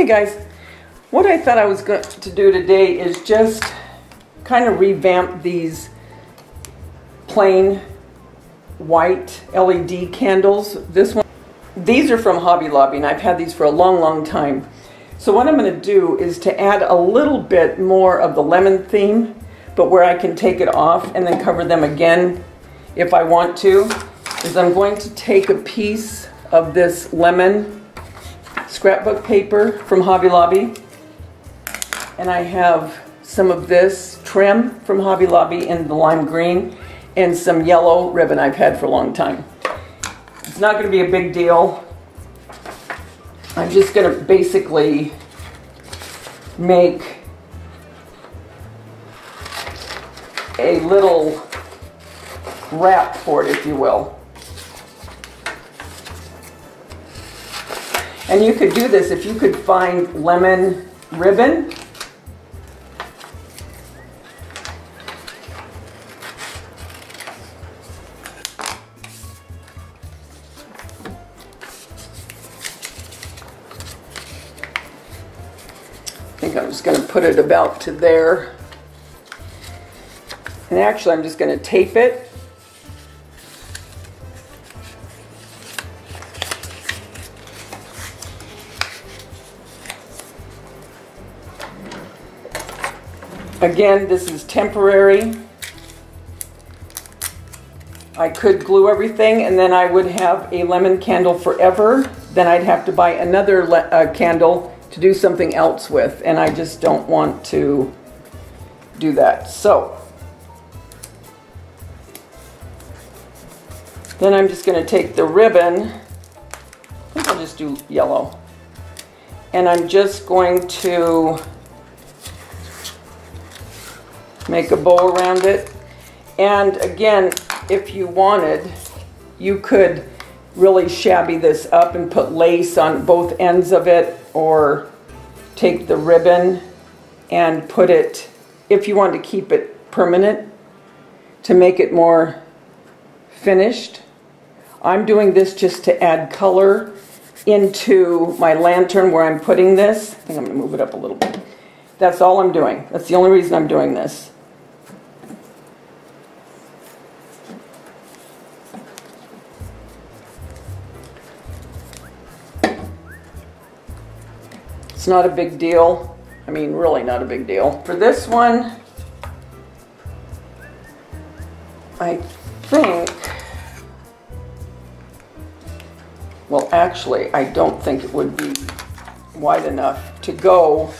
Hey guys, what I thought I was going to do today is just kind of revamp these plain white LED candles. This one, these are from Hobby Lobby and I've had these for a long, long time. So what I'm going to do is to add a little bit more of the lemon theme, but where I can take it off and then cover them again if I want to, is I'm going to take a piece of this lemon scrapbook paper from Hobby Lobby and I have some of this trim from Hobby Lobby in the lime green and some yellow ribbon I've had for a long time. It's not going to be a big deal. I'm just going to basically make a little wrap for it, if you will. And you could do this if you could find lemon ribbon I think I'm just going to put it about to there. And actually I'm just going to tape it. Again, this is temporary. I could glue everything and then I would have a lemon candle forever. Then I'd have to buy another uh, candle to do something else with, and I just don't want to do that. So, then I'm just going to take the ribbon, I think I'll just do yellow, and I'm just going to make a bow around it. And again, if you wanted, you could really shabby this up and put lace on both ends of it or take the ribbon and put it, if you want to keep it permanent, to make it more finished. I'm doing this just to add color into my lantern where I'm putting this. I think I'm going to move it up a little bit. That's all I'm doing. That's the only reason I'm doing this. It's not a big deal. I mean, really not a big deal. For this one, I think, well, actually, I don't think it would be wide enough to go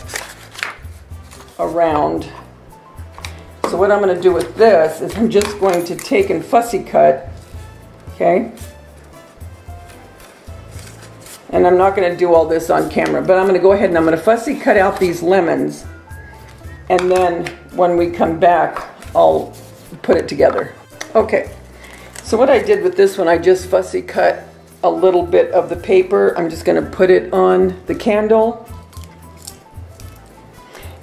around. So what I'm going to do with this is I'm just going to take and fussy cut, okay? And I'm not going to do all this on camera, but I'm going to go ahead and I'm going to fussy cut out these lemons. And then when we come back, I'll put it together. Okay, so what I did with this one, I just fussy cut a little bit of the paper. I'm just going to put it on the candle.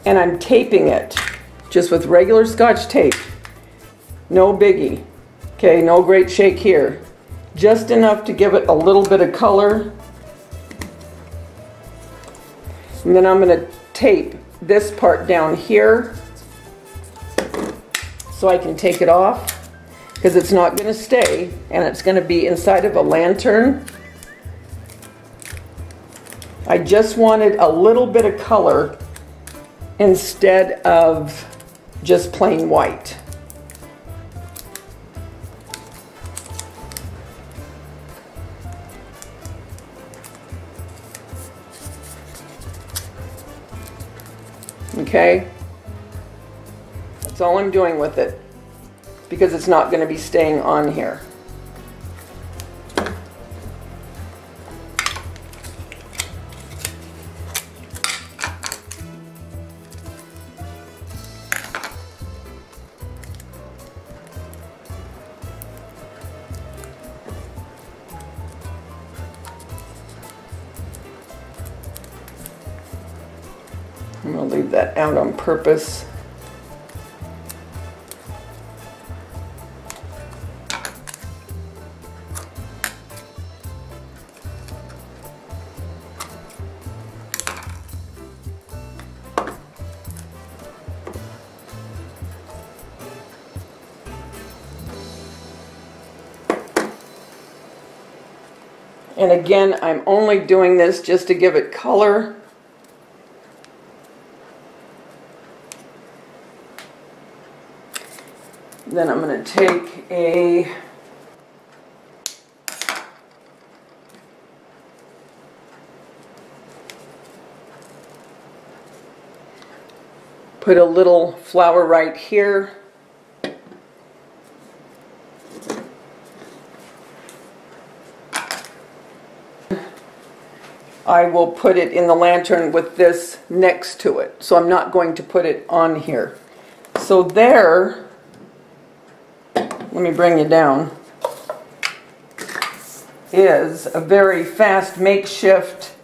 And I'm taping it just with regular scotch tape. No biggie. Okay, no great shake here. Just enough to give it a little bit of color and then I'm going to tape this part down here so I can take it off because it's not going to stay and it's going to be inside of a lantern. I just wanted a little bit of color instead of just plain white. Okay? That's all I'm doing with it because it's not going to be staying on here. I'm going to leave that out on purpose. And again, I'm only doing this just to give it color. Then I'm going to take a put a little flower right here. I will put it in the lantern with this next to it. So I'm not going to put it on here. So there, let me bring you down, is a very fast makeshift,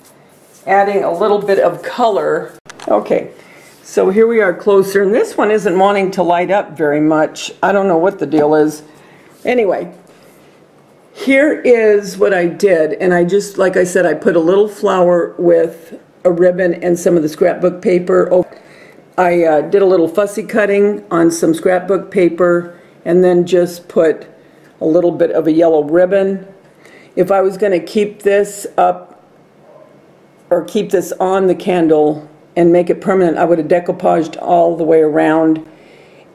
adding a little bit of color. Okay, so here we are closer, and this one isn't wanting to light up very much. I don't know what the deal is. Anyway, here is what I did, and I just, like I said, I put a little flower with a ribbon and some of the scrapbook paper. I uh, did a little fussy cutting on some scrapbook paper and then just put a little bit of a yellow ribbon. If I was going to keep this up or keep this on the candle and make it permanent, I would have decoupaged all the way around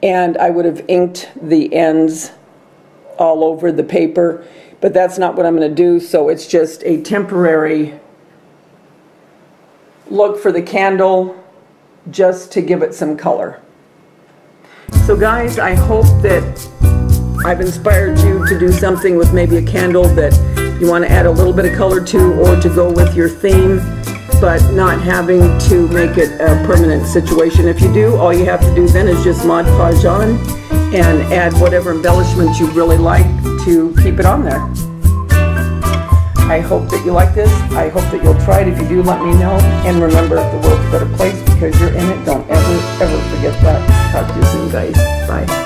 and I would have inked the ends all over the paper but that's not what I'm going to do, so it's just a temporary look for the candle just to give it some color. So guys, I hope that I've inspired you to do something with maybe a candle that you want to add a little bit of color to or to go with your theme, but not having to make it a permanent situation. If you do, all you have to do then is just Mod Podge on and add whatever embellishments you really like to keep it on there. I hope that you like this. I hope that you'll try it. If you do, let me know. And remember, the world's a better place because you're in it. Don't ever, ever forget that. Talk to you soon, guys. Bye.